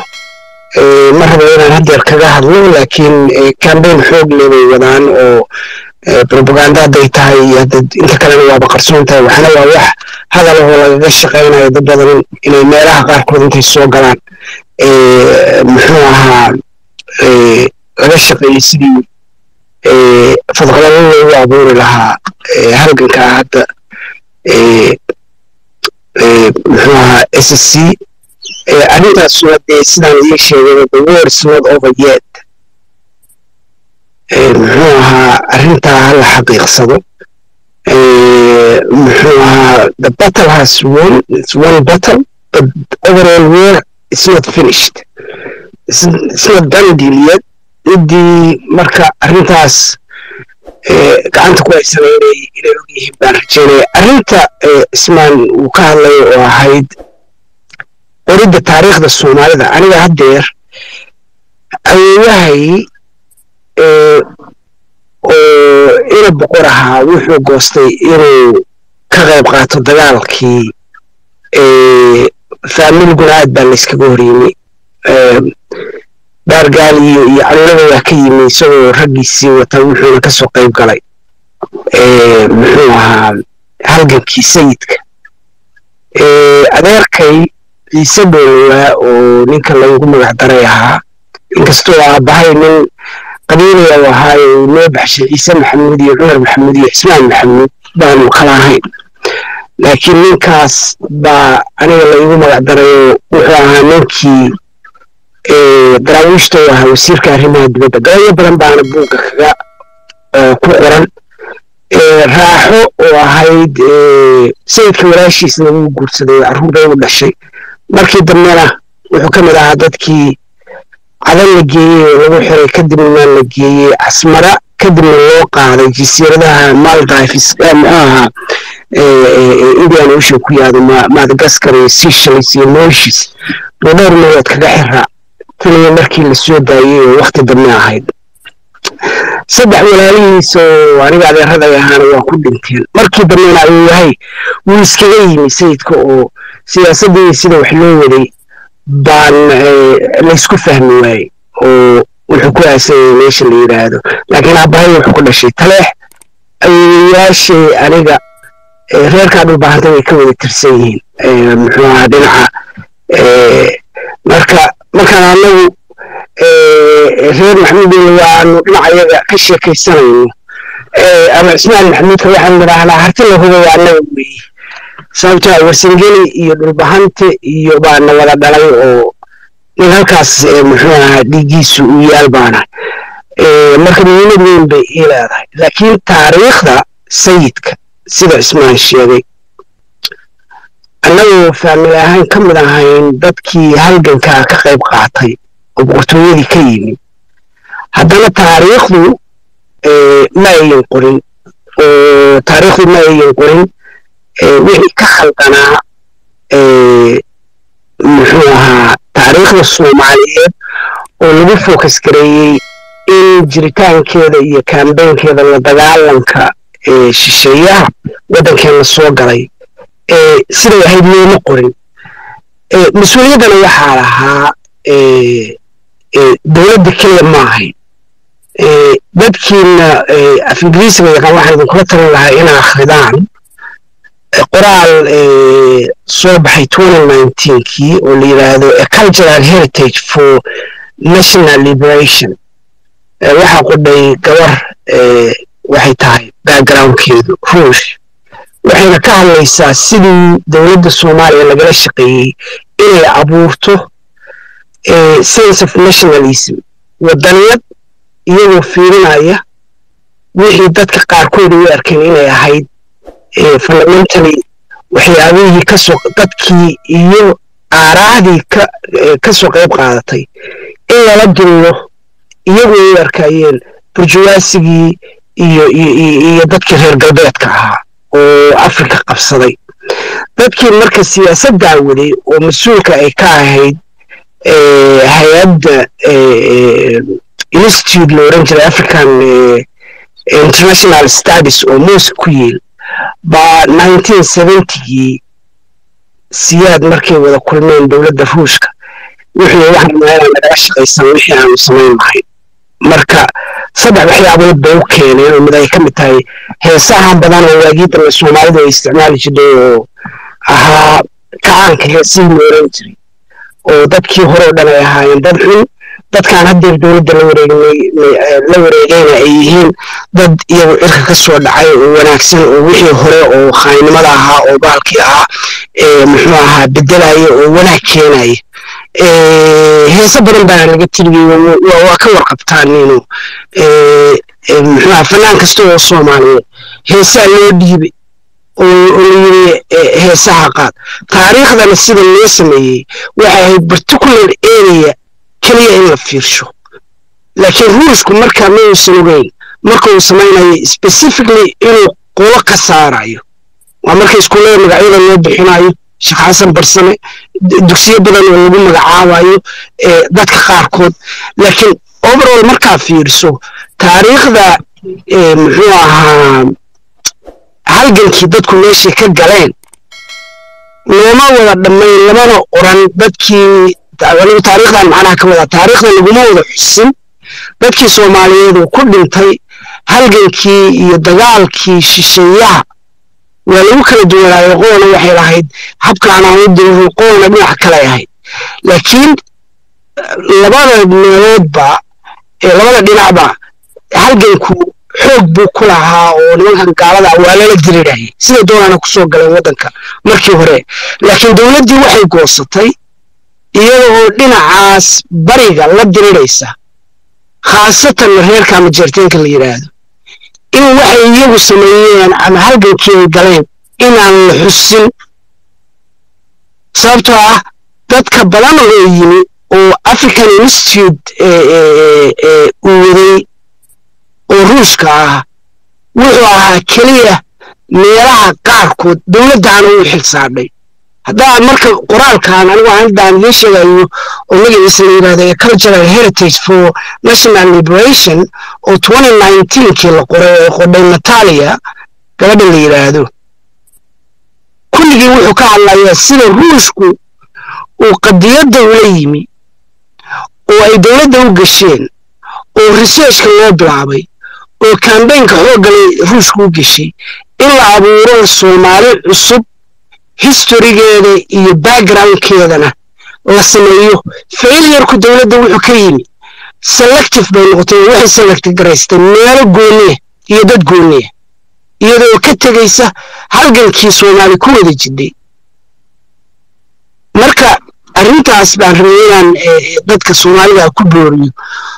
Ma rabo inaan haddeer kaga hadlo laakiin cambayn xoogle bay wadaan oo propaganda hadday tahay iyo inta kalena waaba qarsoon tahay. Waxna waa wax hadalahoo lagaga shaqaynayo dad badan inay meelaha qaarkood intay soo galaan. Muxuu ahaa laga shaqeeyey sidii fadqalado loogu abuuri lahaa halgankaa hadda muxuu ahaa s c. Arrintaasuna dee sidaan idiin sheegay the war is over yet muxuu ahaa arrintaa hala xaqiiqsado. Muxuu ahaa the battle has won it's one battle but overall war is not finished. Done deal yet. Ciddii marka arrintaas gacanta ku haysana inay inay og baan rajeynaya arrinta ismaan uu ka hadlay oo ahayd qoridda taariikhda soomaalida aniga haddeer awoowahay ina boqor ahaa wuxuu goostay inuu ka qayb qaato dagaalkii faamiliguna aad baa layskaga horyimi. Baargaal iyo calolada waa ka yimi isagoo raggiisii wata wuxuuna ka soo qayb galay. Muxuu ahaa halgankii sayidka. Adeerkay ciise boolowaa oo ninka lagu magac daray ahaa inkastoo aabbahay nin qabiilaya uu noo baxshay ciise maxamuud iyo cumar maxamuud iyo cismaan maxamuud baanu kala ahayn. Laakiin ninkaas baa aniga laygu magac darayoo wuxuu ahaa ninkii daraawiishta u ahaa wasiirka arrimaha dibadda. Gabayo badan baana buugga kaga ku qoran raaxo oo ahayd sayidka walaashiisna wuu guursaday carruur bay u dhashay. Markii dambena wuxuu ka mid ahaa dadkii cadan la geeyey oo lagu xiray kadibna la geeyey. Casmara kadibna loo qaaday jasiiradaha maldives muxuu ahaa indian ocean ku yaado madagascar iyo seychelles iyo mauritius. Buu dhowr meelood kaga xiraa taniyo markii la soo daayey oo wakti dambe ahayd. Saddex walaalihiis oo aniga adeeraday ahaana waa ku dhinteen markii dambena ayuu yahay wuu iskaga yimi sayidka oo siyaasaddii sida wax loo waday baan laysku fahmi waayey oo wuxuu ku aasanyay meesha la yidhaahdo laakiin aabbahay wuxuu ku dhashay taleex ayeeyaashay aniga reerkaa dhulbaahanta way ka wada tirsan yihiin. Muxuu ahaa dhinaca marka markaan anagu reer maxamuudooda waanu dhinacayaga ka sheekaysanayno ama cismaan maxamuudka waxaan nidhaahnaa harti la hubay annaga weeye sababtaa warsangeli iyo dhulbahante iyo baana wada dhalay oo nin halkaas muxuu ahaa dhiiggiisu uu yaal baana. Marka muhiimad weyn bay ii leedahay. Laakiin taariikhda sayidka sida cismaan sheegay annagoo faamil ahaan ka mid ahayn dadkii halgankaa ka qayb qaatay oo boqortooyadii ka yimi haddana taariikhdu ma ayan qorin. Oo taariikhdu ma ayan qorin wixii ka khaldanaa muxuu ahaa taariikhda soomaaliyeed oo lagu focus gareeyey in jiritaankeeda iyo kambeynkeeda la dagaalanka shisheeyaha waddankeena soo galay siday ahayd looma qorin. Mas'uuliyaddana waxaa lahaa dowladda keliya ma ahayn dadkiina af ingiriisiga yaqaan waxaan idinkula talin lahaa inaa akhridaan qoraal soo baxay kii oo la yidhaahdo a cultural heritage for national liberation. Waxaa qodhay gabar waxay tahay backgroundkeedu ruush waxayna ka hadlaysaa sidii dowladda soomaaliya lagala shaqeeyey inay abuurto sense of nationalism waddaniyad iyagoo fiirinaya wixii dadka qaarkood u arkeen inay ahayd fundamentally waxyaabihii ka soo dadkii iyo aaraadii ka ka soo qayb qaadatay in lala dullo iyagu ay arkayeen burjawaasigii iyo dadkii reer galbeedka ahaa oo afrika qabsaday. Dadkii marka siyaasaddaa waday oo mas'uulka ay ka ahayd hay'adda institute la oran jiray african international studies oo moos ku yiil baa nineteen seventygii siyaad markay wada kulmeen dowladda ruushka wuxuu waxaan rabnaa inaan nagala shaqaysan wixii aanu samayn lahayn. Marka saddex waxyaabood bay u keeneen oo mid ay ka mid tahay heesahan badan oo waagii dambe soomaalidu ay isticmaali jirtay oo ahaa kacaanka heesihii la oran jiray oo dadkii hore oo dhan ay ahaayeen dad xun dadkaan haddeer dowladda la wareegayna ay yihiin dad iyagu cirka ka soo dhacay oo wanaagsan oo wixii hore oo khaynimada ahaa oo baalkii ahaa muxuu ahaa bedelaya oo wanaag keenaya heese badan baa laga tiriyey waa ka warqabtaan inuu muxuu ahaa fanaan kasta oo soomaaliyeed. Heesaa loo dhiibay oo layiri heesaha qaad. Taariikhdana sida loo sameeyey waxay ahayd particular area keliya in la fiirsho. Laakiin ruushku markaa ma uusan ogeyn marka uu samaynayo specifically inuu qolo ka saarayo. Waa marka iskuullada magacyada loo bixinayo sheekh xasan barsame dugsiyo badan oo lagu magacaabayo dadka qaarkood. Laakiin overall markaa fiirso taariikhda muxuu ahaa halgankii dadku meeshay ka galeen looma wada dhammayn lamana oran. Dadkii anigu taariikhdan macnaha ka wadaa taariikhda laguma wada xusin dadkii soomaaliyeed oo ku dhintay halgankii iyo dagaalkii shisheeyaha. Waa lagu kala duwanaayo qoona waxay lahayd. Habkaan aan u diririn qoona dhinac kale ahayd. Laakiin labada meeloodba labada dhinacba halganku xoog buu ku lahaa oo nimankan gaalada waa lala dirirayay. Sida doonana ku soo galeen waddanka markii hore. Laakiin dowladdii waxay goosatay iyada oo dhinacaas bariga la diriraysa khaasatan reerka ama jeerteenka la yidhaahdo in waxay iyagu sameeyeen ama halgankii ay galeen inaan la xusin. Sababtoo ah dadka badan oo yimi oo african institute uu waday oo ruushka ah wuxuu ahaa keliya meelaha qaarkood dowladdaana uu xil saadhay haddaa marka qoraalkan anigu haddaan idiin sheegayo oo magaciisa la yidhahdo cultural heritage for national liberation oo nineteenkii la qoray ee qodhay natalia gabadha la yidhaahdo. Kulligii wuxuu ka hadlayaa sida ruushku uu qadiyadda ula yimi oo ay dowladda u gasheen oo researchka loo bilaabay oo kambaynka xooggalay ruushku u gashay. In la abuuro soomaali cusub historygeeda iyo backgroundkeedana la sameeyo. Failurku dowladda wuxuu ka yimi. Selective bay noqotay waxay select garaystay. Meelo gooniya iyo dad gooniya iyadoo ka tegaysa halgankii soomaali ku wada jidhay marka arrintaas baan rabay inaan dadka soomaalida ku booriyo.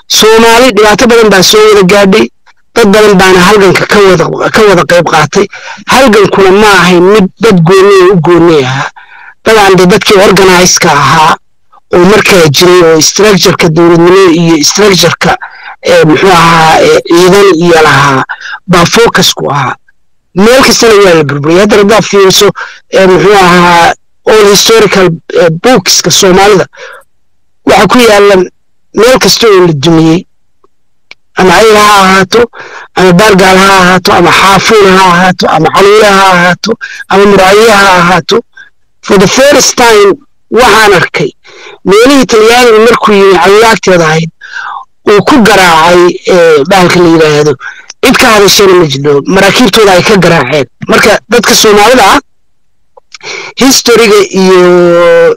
Soomaali dhibaato badan baa soo wada gaadhay dad badan baana halganka ka wada qayb qaatay. Halgankuna ma ahayn mid dad gooniya u gooni ahaa dadaan de dadkii organizeka ahaa oo markaa jiray oo structureka dowladnimo iyo structureka muxuu ahaa ciidan iyo lahaa baa focusku ahaa. Meel kastana waa la burburiyay haddana haddaad fiiriso muxuu ahaa all historical bookska soomaalida. Waxa ku yaalla meel kasta oo la dumiyey ama ayl ha ahaato ama baargaal ha ahaato ama xaafuun ha ahaato ama caluule ha ahaato ama muraaye ha ahaato. For the first time waxaan arkay meelihii talyaaniga markuu yimi caluulaagteeda ahayd uu ku garaacay bahalka la yidhaahdo cid ka hadashayna ma jidho maraakiibtooda ay ka garaaceen. Marka dadka soomaalida ah historiga iyo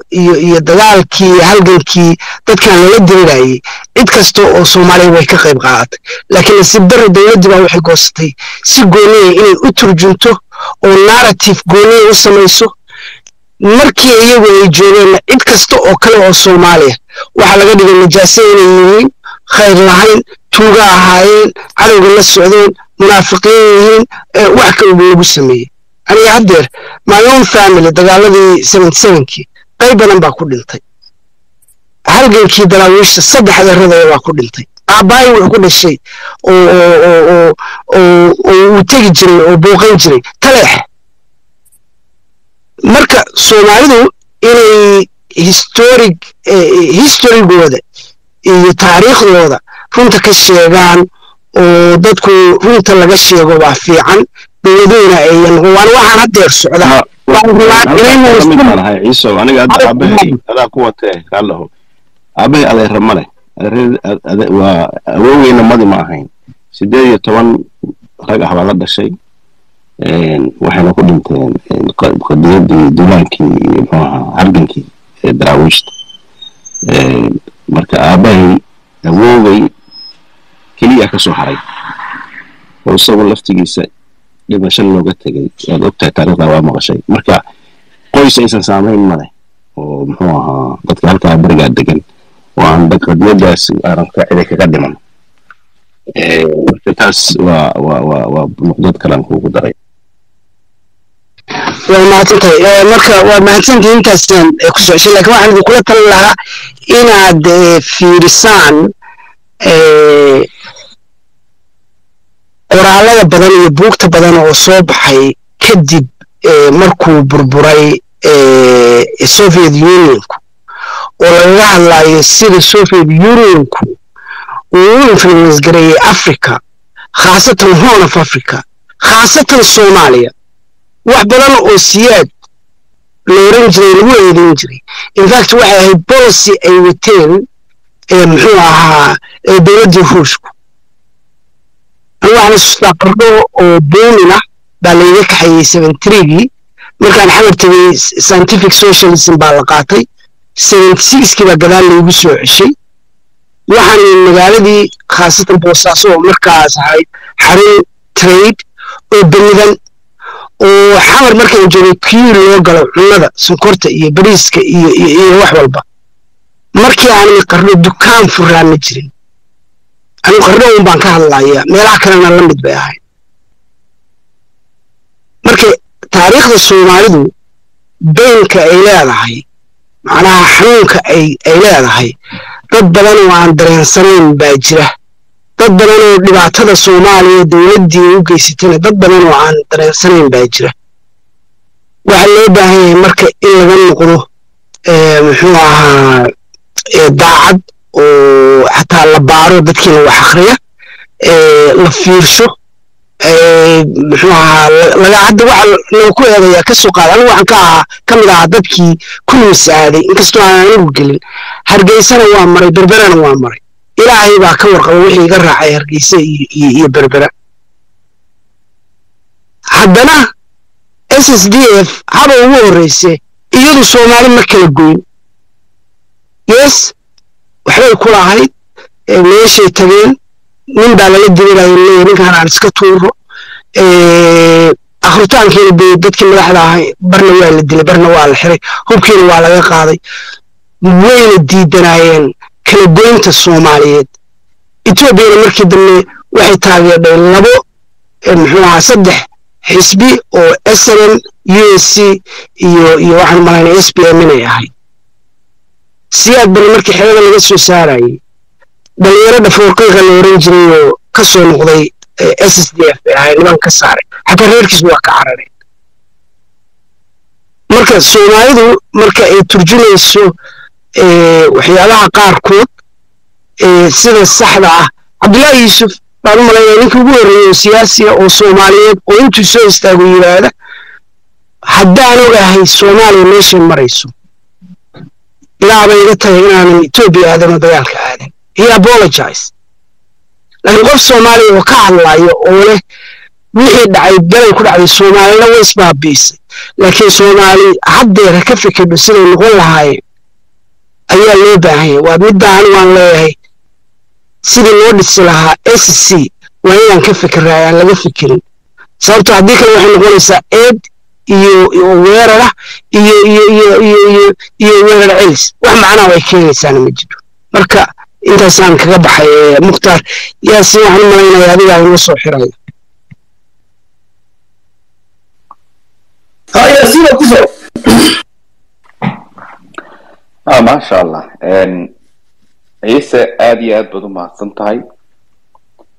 iyo iyo dagaalkii halgankii dadkan lala dirirayay cid kasta oo soomaaliya way ka qayb qaadatay. Laakiin nasiib darro dowladdii baa waxay goosatay. Si gooniya inay u turjunto oo narrative gooniya u samayso markii iyagu ay joogeenna cid kasta oo kale oo soomaaliya waxaa laga dhigay najaase inay yihiin khayr lahayn tuuga ahaayeen cadowga la socdeen munaafiqiin yihiin wax kalba lagu sameeyey aniga haddeer own family dagaaladii seventy sevenkii qayb badan baa ku dhintay. Halgankii daraawiishta saddex adeeradaya baa ku dhintay. Aabbahay wuxuu ku dhashay oo uu tegi jiray oo booqan jiray taleex. Marka soomaalidu inay historic historygooda iyo taariikhdooda runta ka sheegaan oo dadku runta laga sheego waa fiican ayan waan waxaan socdaa aniga adaa ku watee kaalaho aabahay adeera male waa awoogeyna madi ma ahayn. Sideed iyo toban rag ah baa la dhashay. Waxayna ku dhinteen qadiyadii duulaankii iyo muxuu ahaa halgankii ee daraawiishta marka aabahay awoogay keliya ka soo haray. Oo isagu laftigiisa dhimasho looga tegay waad ogtahay taariikhda waa maqashay marka qoys aysan saamayn male oo muxuu ahaa dadka halkaa berigaa degan oo aan qadiyadaas aanan cida kaga dhiman marka taas waa waa waa waa nuqdad kalaan kuugu daray waa mahadsantahay marka waa mahadsantahay intaasaan ku socoshay laakiin waxaan idinkula talin lahaa inaad fiirisaan qoraalada badan iyo buugta badan oo soo baxay kadib markuu burburay soviet unionku. Oo lagaga hadlayo sida soviet unionku uu influence gareeyey africa khaasatan horn of africa khaasatan soomaaliya. Wax badan oo siyaad la oran jiray lagu eedeyn jiray. Infact waxay ahayd policy ay wateen muxuu ahaa dowladdii ruushku anu waxaan isustaa qardho oo boomin ah baa layga kaxayey seventrigii markaan xamar tegey scientific socialism baa la qaatay. seventy sixkii baa gadaal laygu soo ceshay. Waxaan magaaladii khaasatan boosaaso oo markaas ahayd xarun trade oo benidan oo xamar markaan joogay kii loo galo cunnada sonkorta iyo bariiska iyo iyo wax walba. Markii aanay qarno dukaan furaan ma jirin anigu qarno un baan ka hadlayaa meelaha kalena la mid bay ahayd. Marka taariikhda soomaalidu beynka ay leedahay macnaha xanuunka ay ay leedahay dad badan oo aan dareensanayn baa jira. Dad badan oo dhibaatada soomaaliya dowladdii u geysatayna dad badan oo aan dareensanayn baa jira. Waxaa loo baahan yahay marka in laga noqdo muxuu ahaa daacad oo xataa la baaro dadkiina wax akhriya la fiirsho muxuu ahaa laga hadda waxa laga ku eedayaa ka soo qaada. Anigu waxaan ka ahaa ka mid ahaa dadkii ku misaaday inkastoo aan anigu gelin. Hargeysana waa maray berberana waa maray. Ilaahay baa ka warqaba wixii iga raacay hargeysa iyo berbera. Haddana s s d f haba ugu horreyse iyadu soomaali ma kala goyn. Yes waxbay ku lahayd meeshay tageen nin baa lala diriraya leeyahay ninkaan aan iska tuuro akhritaankiina bay dadkii madaxda ahay barna waa la dilay barna waa la xiray hubkiina waa laga qaaday. Wayna diidanaayeen kala goynta soomaaliyeed. Etoobiyana markii dambe waxay taageerdhay labo muxuu ahaa saddex xisbi oo snm u s c iyo iyo waxaan malaynay s b m inay ahayd siyaad bana markii xerada laga soo saarayay dhalinyaro dhafoorqiiqa la oran jiray oo ka soo noqday s s d f niman ka saaray. Xataa reerkiis waa ka carareen marka soomaalidu marka ay turjumayso waxyaabaha qaarkood sida saxda ah cabdullaahi yuusuf baan u malaynaya ninkii ugu horreeyey oo siyaasiya oo soomaaliyeed oo intuu soo istaago yidhaahda haddaan ogahay soomaaliya meeshay marayso ilaaba iga tagay inaanan etoobiya aadan oo dagaalka aadan he apologize. Laakiin qof soomaaliya oo ka hadlayo oo leh wixii dhacay galay ku dhacday soomaalina way isbaabiisay laakiin soomaali haddeer ha ka fikirdo siday noqon lahaayeen ayaa loo baahan yahay. Waa midda anigu aan leeyahay. Sidii loo dhisi lahaa s c waa inaan ka fikirraa aan laga fikirin. Sababto haddii kale waxay noqonaysaa eed iyo weerara iyo iyo iyo iyo iyo iyo weerar celis. Wax macnaa way keenaysaana ma jiro. Marka intaasaan kaga baxay mukhtaar yaasin waxaan u malaynaya adigaa inoo soo xiraya soo. Ah maasha allah. Ciise aad iyo aad baad u mahadsan tahay